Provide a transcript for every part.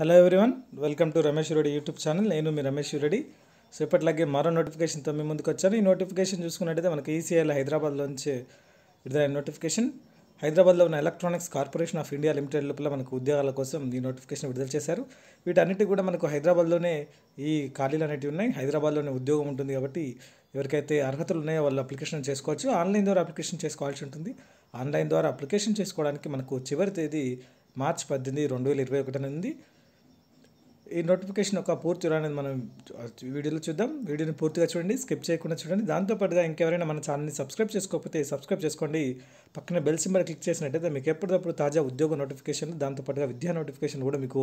Hello everyone welcome to Ramesh Reddy YouTube channel నేను మీ Ramesh Reddy so ఇప్పటిలాగే మరో నోటిఫికేషన్తో మీ ముందుకు వచ్చాను. ఈ నోటిఫికేషన్ చూసుకున్నట్టయితే మనకి ఈసీఐఎల్ హైదరాబాద్లోంచి విడుదలైన నోటిఫికేషన్ హైదరాబాద్లో ఉన్న electronics corporation of India limited లోపల మనకు ఉద్యోగాల కోసం ఈ నోటిఫికేషన్ విడుదల చేశారు. వీటన్నిటి కూడా మనకు హైదరాబాద్లోనే ఈ ఖాళీలు అనేటివి ఉన్నాయి. హైదరాబాద్లోనే ఉద్యోగం ఉంటుంది కాబట్టి ఎవరికైతే అర్హతలు ఉన్నాయో వాళ్ళు అప్లికేషన్ చేసుకోవచ్చు. ఆన్లైన్ ద్వారా అప్లికేషన్ చేసుకోవాల్సి ఉంటుంది. ఆన్లైన్ ద్వారా అప్లికేషన్ చేసుకోవడానికి మనకు చివరి తేదీ మార్చి పద్దెనిమిది రెండు వేల ఇరవై ఒకటి అనేది ఈ నోటిఫికేషన్ ఒక పూర్తి అనేది మనం వీడియోలో చూద్దాం. వీడియోని పూర్తిగా చూడండి స్కిప్ చేయకుండా చూడండి. దాంతోపాటుగా ఇంకెవరైనా మన ఛానల్ని సబ్స్క్రైబ్ చేసుకోకపోతే సబ్స్క్రైబ్ చేసుకోండి. పక్కన బెల్ సింబల్ క్లిక్ చేసినట్టయితే మీకు ఎప్పటికప్పుడు తాజా ఉద్యోగ నోటిఫికేషన్ దాంతోపాటుగా విద్యా నోటిఫికేషన్ కూడా మీకు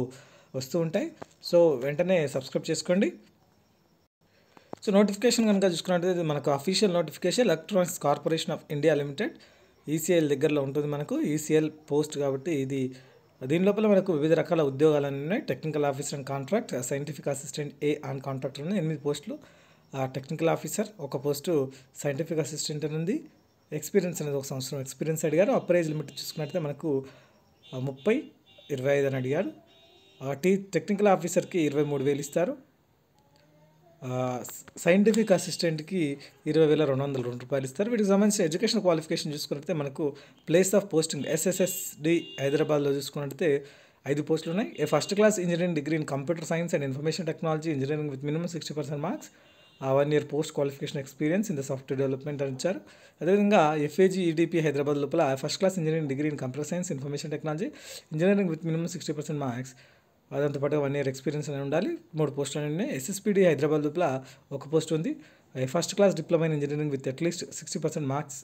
వస్తూ ఉంటాయి. సో వెంటనే సబ్స్క్రైబ్ చేసుకోండి. సో నోటిఫికేషన్ కనుక చూసుకున్నట్టయితే మనకు official notification electronics corporation of India limited ECIL దగ్గరలో ఉంటుంది మనకు. ఈసీఎల్ పోస్ట్ కాబట్టి ఇది దీని లోపల మనకు వివిధ రకాల ఉద్యోగాలు ఉన్నాయి. Technical officer and contract scientific assistant A and contractor ఉన్నాయి ఎనిమిది పోస్టులు. టెక్నికల్ ఆఫీసర్ ఒక పోస్టు సైంటిఫిక్ అసిస్టెంట్ అని ఉంది. ఎక్స్పీరియన్స్ అనేది ఒక సంవత్సరం ఎక్స్పీరియన్స్ అడిగారు. అప్రైజ్ లిమిట్ చూసుకున్నట్టయితే మనకు ముప్పై ఇరవై ఐదు అని అడిగారు. టీ టెక్నికల్ ఆఫీసర్కి ఇరవై మూడు వేలు ఇస్తారు. సైంటిఫిక్ అసిస్టెంట్కి ఇరవై వేల రెండు వందల రెండు రూపాయలు ఇస్తారు. వీటికి సంబంధించిన ఎడ్యుకేషన్ క్వాలిఫికేషన్ చూసుకున్నట్లయితే మనకు ప్లేస్ ఆఫ్ పోస్టింగ్ ఎస్ఎస్ఎస్డి హైదరాబాద్లో చూసుకున్నట్లయితే ఐదు పోస్టులు ఉన్నాయి. A first class engineering degree in computer science and information technology engineering with minimum sixty percent marks one year post qualification experience in the software development అని ఇచ్చారు. అదేవిధంగా ఎఫ్ఏజీ ఈడిపి హైదరాబాద్ లోపల first class engineering degree in computer science information technology engineering with minimum sixty percent marks దాంతో పాటు one year experience అని ఉండాలి. మూడు పోస్టులు ఉన్నాయి. ఎస్ఎస్పీడి హైదరాబాద్ లోపల ఒక పోస్ట్ ఉంది. First class diploma in engineering with at least sixty percent marks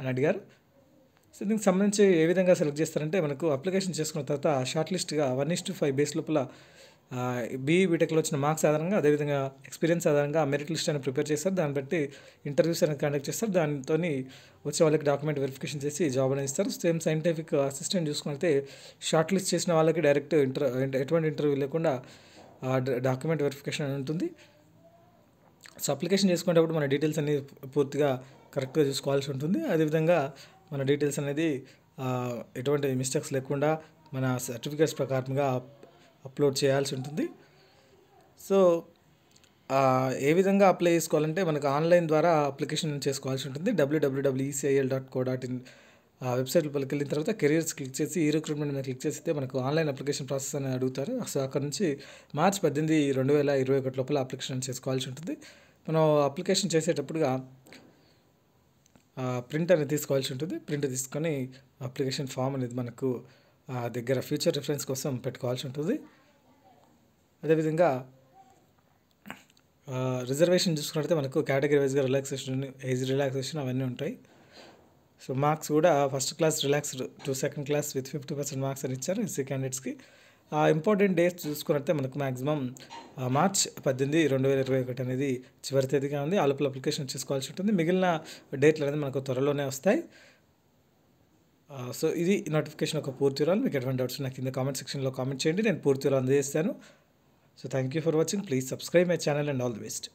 అని అడిగారు. సో దీనికి సంబంధించి ఏ విధంగా సెలెక్ట్ చేస్తారంటే మనకు అప్లికేషన్ చేసుకున్న తర్వాత short లిస్ట్గా one is to five base లోపల బీఈ బీటెక్లో వచ్చిన మార్క్స్ ఆధారంగా అదేవిధంగా ఎక్స్పీరియన్స్ ఆధారంగా మెరిట్ లిస్ట్ అని ప్రిపేర్ చేస్తారు. దాన్ని బట్టి ఇంటర్వ్యూస్ అనేది కండక్ట్ చేస్తారు. దానితో వచ్చే వాళ్ళకి డాక్యుమెంట్ వెరిఫికేషన్ చేసి జాబ్ అనేది ఇస్తారు. సేమ్ సైంటిఫిక్ అసిస్టెంట్ చూసుకుంటే షార్ట్ లిస్ట్ చేసిన వాళ్ళకి డైరెక్ట్ ఇంటర్ ఎటువంటి ఇంటర్వ్యూ లేకుండా డాక్యుమెంట్ వెరిఫికేషన్ అని ఉంటుంది. సో అప్లికేషన్ చేసుకునేటప్పుడు మన డీటెయిల్స్ అన్ని పూర్తిగా కరెక్ట్గా చూసుకోవాల్సి ఉంటుంది. అదేవిధంగా మన డీటెయిల్స్ అనేది ఎటువంటి మిస్టేక్స్ లేకుండా మన సర్టిఫికేట్స్ ప్రకారంగా అప్లోడ్ చేయాల్సి ఉంటుంది. సో ఏ విధంగా అప్లై చేసుకోవాలంటే మనకు ఆన్లైన్ ద్వారా అప్లికేషన్ చేసుకోవాల్సి ఉంటుంది. డబ్ల్యూడబ్ల్యూడబ్ల్యూఈసీఐఎల్ డాట్ కో డాట్ ఇన్ ఆ వెబ్సైట్ లోపలికి వెళ్ళిన తర్వాత కెరీర్స్ క్లిక్ చేసి ఈ రిక్రూట్మెంట్ మీద క్లిక్ చేస్తే మనకు ఆన్లైన్ అప్లికేషన్ ప్రాసెస్ అని అడుగుతారు. సో అక్కడ నుంచి మార్చ్ పద్దెనిమిది రెండు వేల ఇరవై ఒకటి లోపల అప్లికేషన్ చేసుకోవాల్సి ఉంటుంది. మనం అప్లికేషన్ చేసేటప్పుడుగా ప్రింట్ అనేది తీసుకోవాల్సి ఉంటుంది. ప్రింట్ తీసుకొని అప్లికేషన్ ఫామ్ అనేది మనకు దగ్గర ఫ్యూచర్ రిఫరెన్స్ కోసం పెట్టుకోవాల్సి ఉంటుంది. అదేవిధంగా రిజర్వేషన్ చూసుకున్నట్లయితే మనకు కేటగిరీ వైజ్గా రిలాక్సేషన్ ఏజ్ రిలాక్సేషన్ అవన్నీ ఉంటాయి. సో మార్క్స్ కూడా first class relaxed to second class with fifty percent marks అని ఇచ్చారు ఎస్సీ క్యాండిడేట్స్కి ఇంపార్టెంట్ డేట్స్ చూసుకున్నట్టే మనకు మ్యాక్సిమం మార్చ్ పద్దెనిమిది రెండు వేల ఇరవై ఒకటి అనేది చివరి తేదీగా ఉంది. ఆ లోపల అప్లికేషన్ చేసుకోవాల్సి ఉంటుంది. మిగిలిన డేట్లు అనేది మనకు త్వరలోనే వస్తాయి. సో ఇది నోటిఫికేషన్ ఒక పూర్తి వివరాలు మీకు ఎటువంటి డౌట్స్ నాకు కింద కామెంట్ సెక్షన్లో కామెంట్ చేయండి నేను పూర్తి వివరాలు అందజేస్తాను. So thank you for watching please subscribe my channel and all the best